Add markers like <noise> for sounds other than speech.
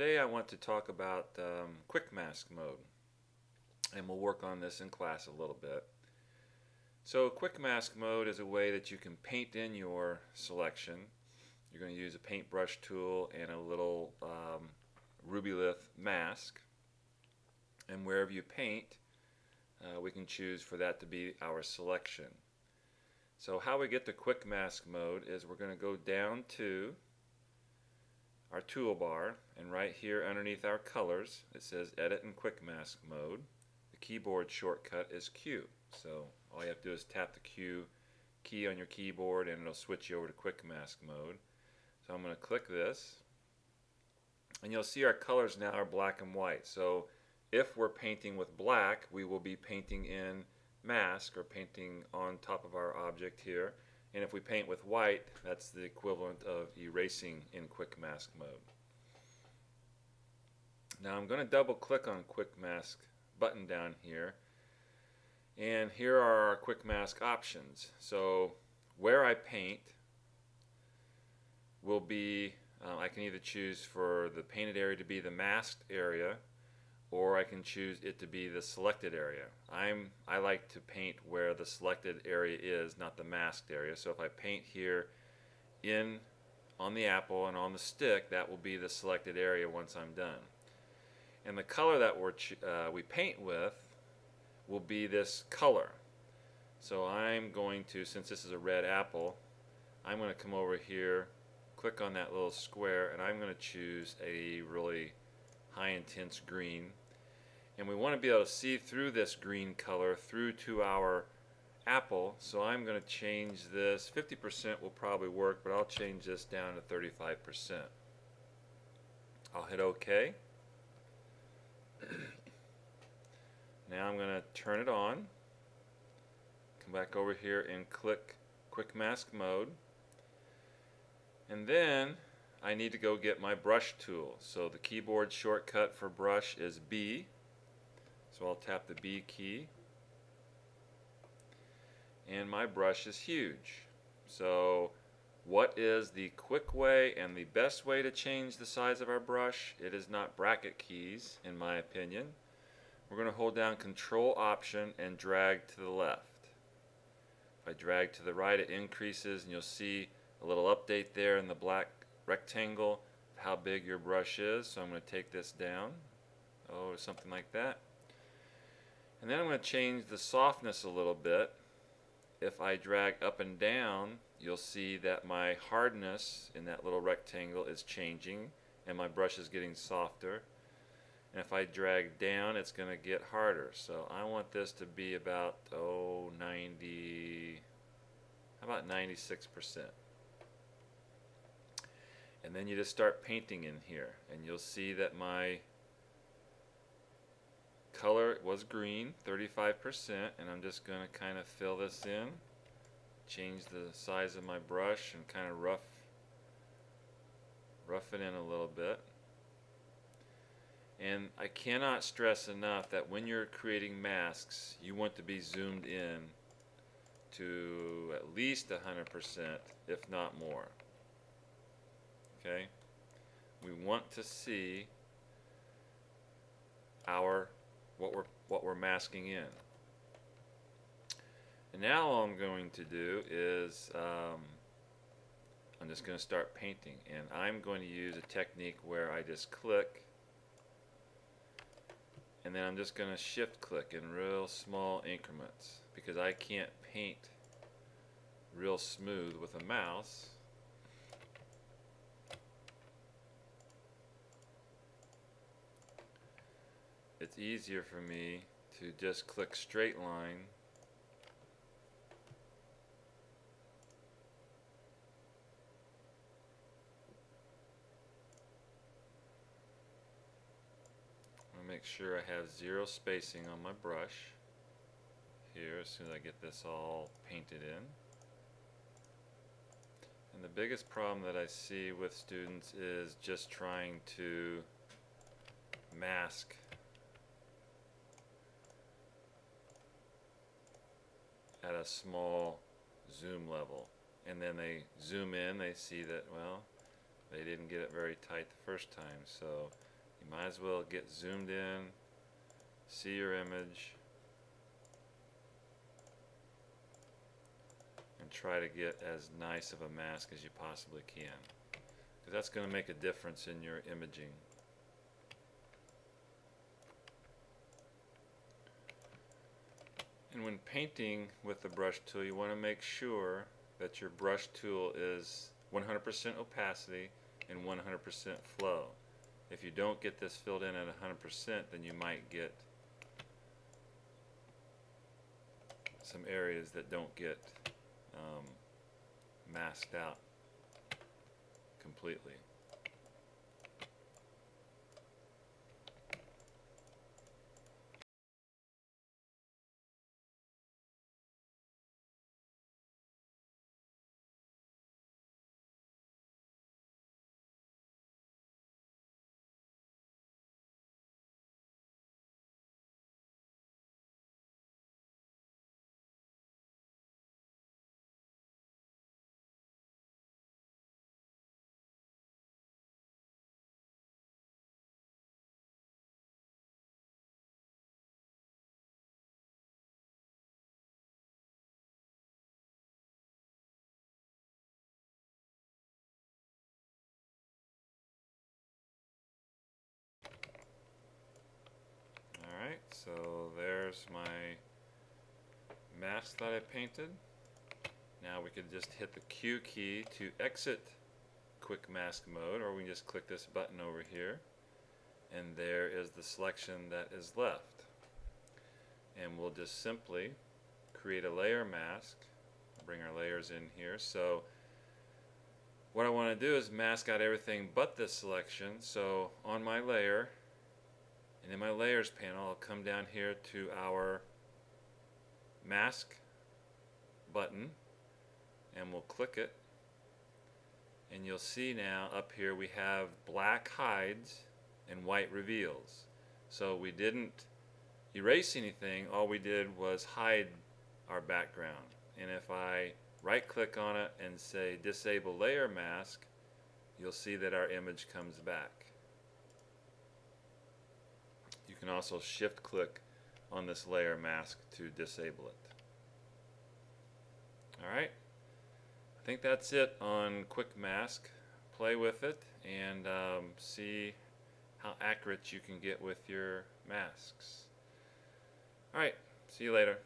Today I want to talk about um, quick mask mode and we'll work on this in class a little bit. So quick mask mode is a way that you can paint in your selection. You're going to use a paintbrush tool and a little um, Rubylith mask and wherever you paint uh, we can choose for that to be our selection. So how we get to quick mask mode is we're going to go down to our toolbar and right here underneath our colors it says edit and quick mask mode. The keyboard shortcut is Q. So all you have to do is tap the Q key on your keyboard and it'll switch you over to quick mask mode. So I'm going to click this and you'll see our colors now are black and white. So if we're painting with black we will be painting in mask or painting on top of our object here and if we paint with white, that's the equivalent of erasing in quick mask mode. Now I'm going to double click on quick mask button down here and here are our quick mask options. So where I paint will be, uh, I can either choose for the painted area to be the masked area or I can choose it to be the selected area. I'm I like to paint where the selected area is, not the masked area. So if I paint here in on the apple and on the stick, that will be the selected area once I'm done. And the color that we're uh, we paint with will be this color. So I'm going to, since this is a red apple, I'm going to come over here, click on that little square, and I'm going to choose a really high intense green and we want to be able to see through this green color through to our apple. So I'm going to change this. 50% will probably work but I'll change this down to 35% I'll hit OK. <coughs> Now I'm going to turn it on. Come back over here and click quick mask mode. And then I need to go get my brush tool. So the keyboard shortcut for brush is B so I'll tap the B key and my brush is huge. So what is the quick way and the best way to change the size of our brush? It is not bracket keys in my opinion. We're going to hold down control option and drag to the left. If I drag to the right it increases and you'll see a little update there in the black rectangle of how big your brush is. So I'm going to take this down. Oh, something like that. And then I'm going to change the softness a little bit. If I drag up and down, you'll see that my hardness in that little rectangle is changing and my brush is getting softer. And if I drag down, it's going to get harder. So I want this to be about, oh, 90, how about 96%? And then you just start painting in here. And you'll see that my color was green, 35%, and I'm just going to kind of fill this in, change the size of my brush and kind of rough, rough it in a little bit. And I cannot stress enough that when you're creating masks, you want to be zoomed in to at least 100%, if not more. Okay? We want to see our what we're what we're masking in. And now all I'm going to do is um, I'm just going to start painting and I'm going to use a technique where I just click and then I'm just going to shift click in real small increments because I can't paint real smooth with a mouse easier for me to just click straight line make sure I have zero spacing on my brush here as soon as I get this all painted in. And the biggest problem that I see with students is just trying to mask at a small zoom level and then they zoom in they see that well they didn't get it very tight the first time so You might as well get zoomed in, see your image, and try to get as nice of a mask as you possibly can. Because that's going to make a difference in your imaging. And when painting with the brush tool, you want to make sure that your brush tool is 100% opacity and 100% flow. If you don't get this filled in at 100%, then you might get some areas that don't get um, masked out completely. So there's my mask that I painted. Now we can just hit the Q key to exit quick mask mode or we can just click this button over here and there is the selection that is left. And we'll just simply create a layer mask, bring our layers in here. So what I want to do is mask out everything but this selection. So on my layer, and in my layers panel I'll come down here to our mask button and we'll click it. And you'll see now up here we have black hides and white reveals. So we didn't erase anything. All we did was hide our background. And if I right click on it and say disable layer mask you'll see that our image comes back can also shift click on this layer mask to disable it. Alright, I think that's it on Quick Mask. Play with it and um, see how accurate you can get with your masks. Alright, see you later.